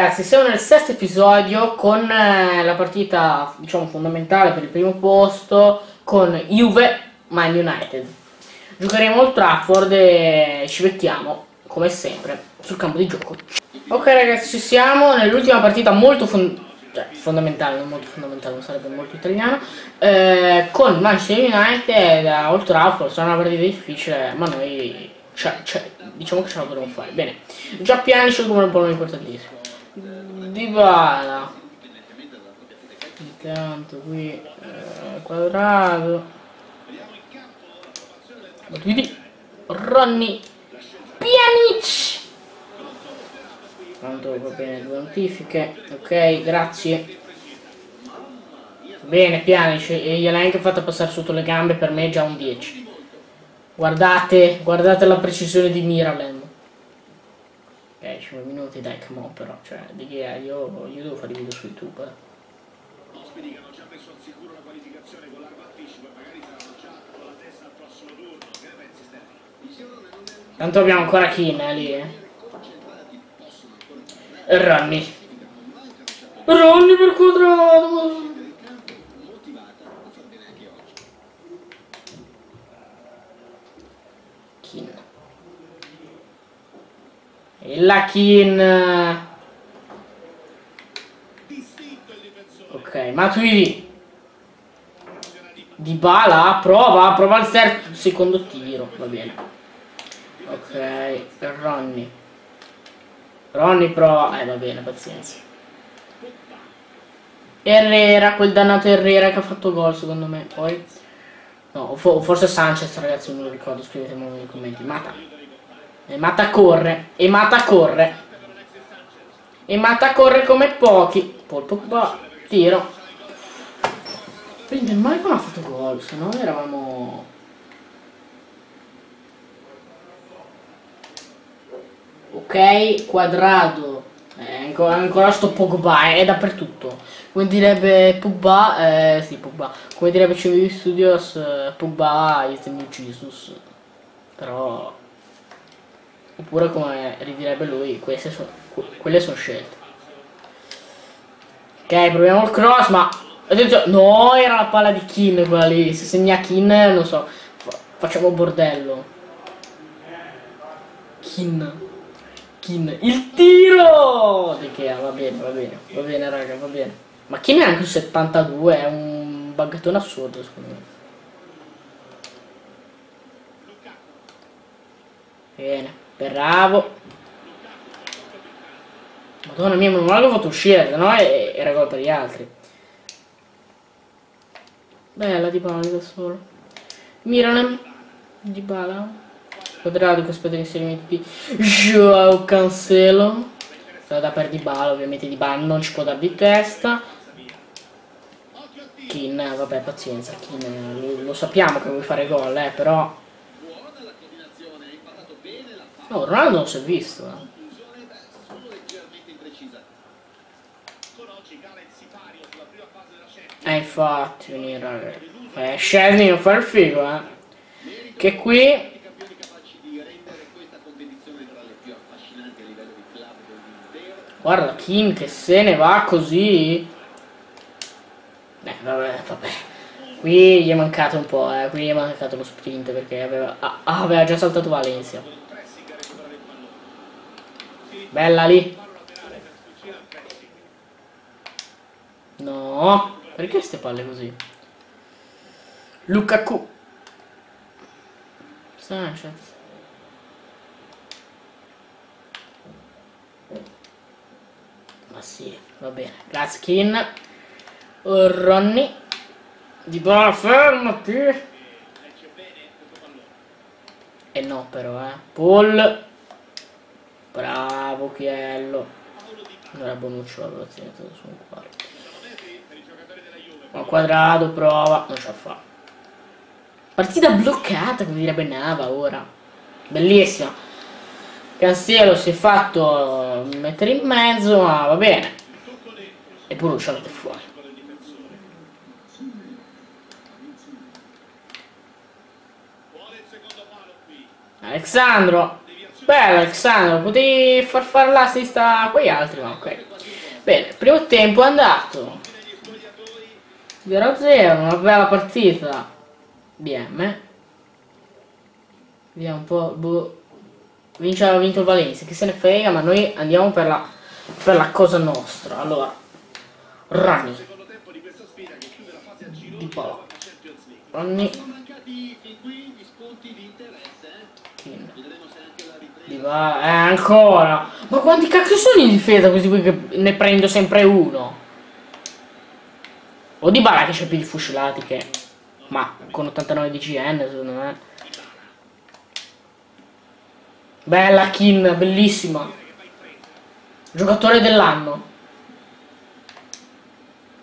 ragazzi, siamo nel sesto episodio con eh, la partita, diciamo, fondamentale per il primo posto con Juve Man United. Giocheremo Old Trafford e ci becchiamo, come sempre, sul campo di gioco. Ok ragazzi, ci siamo nell'ultima partita molto fon cioè, fondamentale, non molto fondamentale, non sarebbe molto italiano, eh, con Manchester United a Old Trafford. Sarà una partita difficile, ma noi cioè, cioè, diciamo che ce la dovremmo fare. Bene, già piani scelgono un po' importantissimo. Dybala intanto qui eh, quadrato. Matuidi Ronny Pjanic. Tanto va bene due notifiche. Ok grazie. Bene Pjanic e gliel'hai anche fatta passare sotto le gambe per me è già un 10 guardate guardate la precisione di Miralem eh, 5 minuti, dai, come on però, cioè, di che è? Io, io devo fare video su YouTube. Eh. Tanto abbiamo ancora Kin eh, lì, eh. E Ronny. Ronny per quadrato, la Kin. Ok, Matuidi. Di bala, prova, prova il secondo tiro, va bene. Ok, Ronny. Ronny prova, eh va bene, pazienza. Herrera, quel dannato Herrera che ha fatto gol secondo me, poi... No, forse Sanchez ragazzi, non lo ricordo, scrivetemelo nei commenti. Mata. E Mata corre. E Mata corre. E Mata corre come pochi. Poi Pogba. Tiro. Quindi il Maicon ha fatto gol. Se no eravamo... Ok, quadrato. Eh, ancora, ancora sto Pogba, è dappertutto. Come direbbe Pogba, eh, sì Pogba. Come direbbe CV Studios, eh, Pogba is the new Jesus. Però Oppure come ridirebbe lui, queste sono, quelle sono scelte. Ok, proviamo il cross, ma... Attenzione, no, era la palla di Kin quella lì. Se segna Kin, non so, facciamo bordello. Kin. Kin. Il tiro! Di che va bene, va bene, va bene raga, va bene. Ma Kin è anche un 72, è un buggettone assurdo secondo me. Bene. Bravo. Madonna mia, non l'avevo fatto uscire, no era colpa di altri. Bella di Bala da solo. Miranem. Di Bala. Quadrato che aspetta che si rimette Joao Cancelo. Da per di Bala, ovviamente di Bala non ci può dare di testa. Kin, vabbè pazienza, Kin, lo, lo sappiamo che vuoi fare gol, eh, però No, Ronaldo non si è visto. Eh. Eh infatti, venire raga. Eh, non fa il figo, eh. Che qui... Guarda Kim che se ne va così. Eh, vabbè, vabbè. Qui gli è mancato un po', eh. Qui gli è mancato lo sprint perché aveva, ah, aveva già saltato Valencia. Bella lì. No. Perché queste palle così? Lukaku. Sanchez. Ma sì, va bene. Gaskin. Ronny. Di buona fermati. E eh no però, eh. Paul. Bravo Chiello. Non era Bonuccio la velocidad su un quarto. Ma quadrato prova. Non ce la fa. Partita bloccata, come direbbe Nava ora. Bellissima. Cancelo si è fatto mettere in mezzo, ma va bene. E pure lo mette fuori. Alessandro Beh, Alexandro, potevi far fare l'assist a quegli altri, ma ok. Bene, primo tempo è andato. 0-0, una bella partita. BM. Vediamo un po'. Boh. Vince, ha vinto il Valencia, che se ne frega, ma noi andiamo per la, per la cosa nostra. Allora, Rani. Di Paolo. Rani. Di eh, ancora. Ma quanti cacchio sono in difesa questi qui che ne prendo sempre uno? O di Bala che c'è più di fucilati che... Ma con 89 di GN secondo me. Bella Kin, bellissima. Giocatore dell'anno.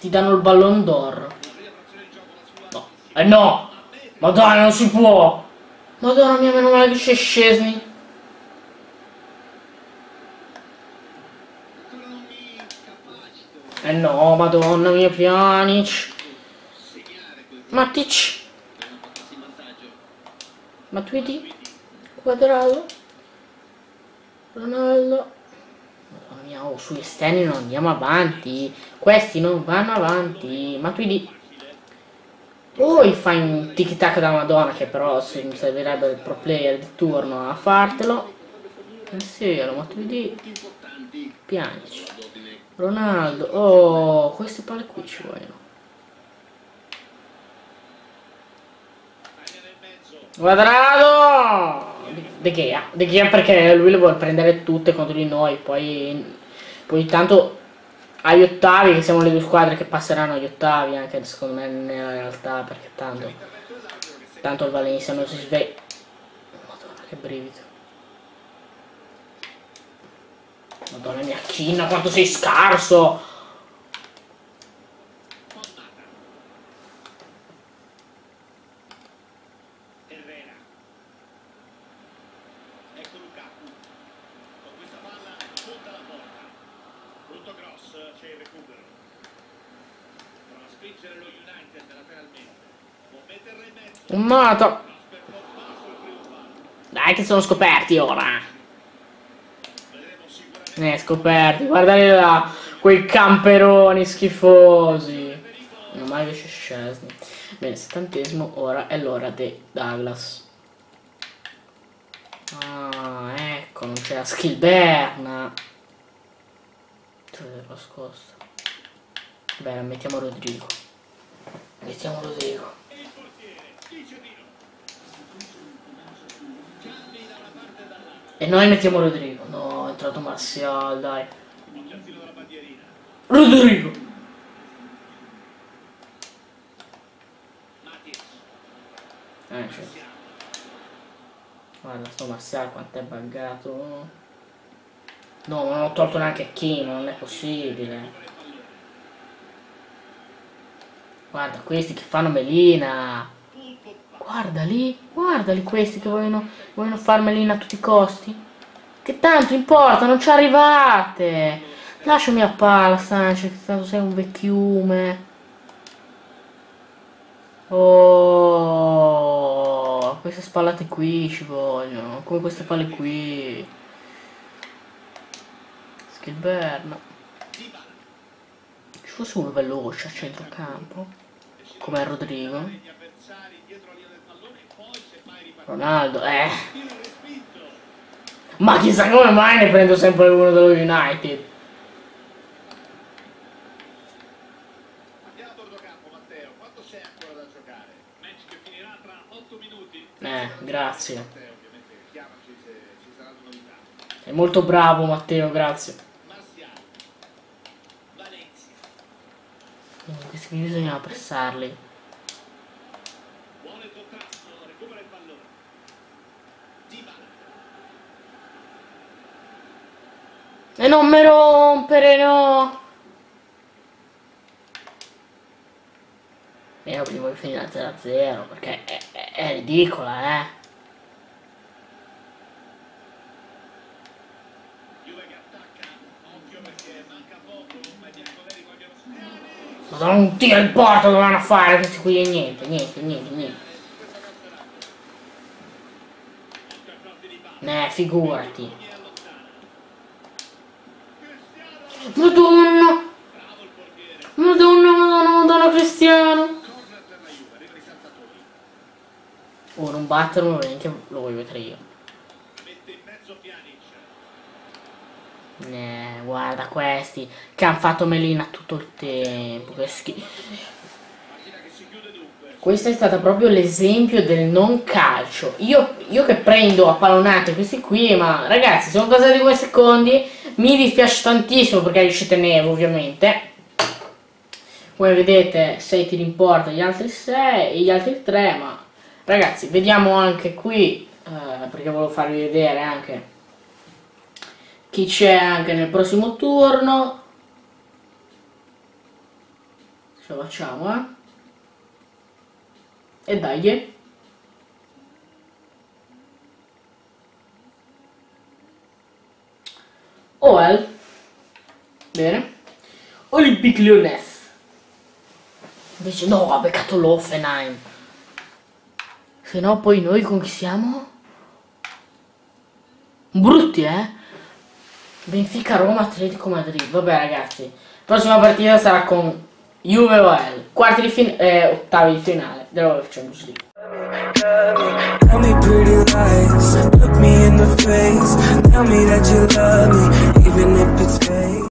Ti danno il ballon d'or. No. Eh no! Madonna, non si può! Madonna mia, meno male che c'è Scesni. Eh no, madonna mia, Pjanic. Matic. Matuidi. Quadrado. Ronaldo. Madonna mia, oh, sugli esterni non andiamo avanti. Questi non vanno avanti. Matuidi. Poi fai un tic tac da madonna che però se mi servirebbe il pro player di turno a fartelo. Pensiero, Matuidi. Pianici. Ronaldo. Oh, queste palle qui ci vogliono. Quadrado! De Gea. De Gea perché lui le vuole prendere tutte contro di noi. Poi, poi tanto agli ottavi, che siamo le due squadre che passeranno agli ottavi, anche secondo me nella realtà, perché tanto, tanto il Valencia non si sveglia. Madonna, che brivido. Madonna mia china, quanto sei scarso! Moto. Dai che sono scoperti ora. Eh, scoperti. Guardate là. Quei camperoni schifosi. Non mai riesce Scesni. Bene, settantesimo. Ora è l'ora di Douglas. Ah, ecco, non c'è la skill Berna. Dove nascosto? Bene, mettiamo Rodrigo. Mettiamo Rodrigo. E noi mettiamo Rodrigo. Martial, dai. Rodrigo! Eh, cioè. Guarda, sto Martial quanto è buggato. No, non ho tolto neanche Kino, non è possibile. Guarda, questi che fanno melina. Guarda lì, guarda lì questi che vogliono, vogliono farmeli a tutti i costi. Che tanto importa, non ci arrivate. Lasciami a palla, Sanchez, che tanto sei un vecchiume. Oh, queste spallate qui ci vogliono, come queste palle qui. Skillberna. Ci fosse uno veloce a centrocampo, come Rodrigo. Ronaldo, eh. Ma chissà come mai ne prendo sempre uno dello United. Eh, grazie. Sei molto bravo Matteo, grazie. Questi qui bisogna pressarli. Non mi rompere, no! Io di finire a 0 0 perché è, è, è ridicola, eh! Madonna, un tiro in porta dovevano fare questi qui e niente, niente, niente, niente. Eh, figurati. Madonna! Madonna, madonna, madonna Cristiano! Oh, non batterlo, neanche lo voglio mettere io. Eh, guarda questi che hanno fatto melina tutto il tempo. Che. Questo è stato proprio l'esempio del non calcio. Io, io che prendo a pallonate questi qui, ma ragazzi, sono passati due secondi. Mi dispiace tantissimo perché ci tenevo, ovviamente. Come vedete, 6 tiri in porta, gli altri 6 e gli altri 3, ma ragazzi, vediamo anche qui, eh, perché volevo farvi vedere anche chi c'è anche nel prossimo turno. Ce la facciamo, eh? E dai. OL. Bene. Olympique Lyonnais. Invece no, ha beccato l'Offenheim. Se no poi noi con chi siamo? Brutti, eh? Benfica, Roma, Atletico Madrid. Vabbè ragazzi, prossima partita sarà con Juve OL, quarti di finale, eh, ottavi di finale della Champions League. Tell me pretty lies, look me in the face, tell me that you love me, even if it's fake.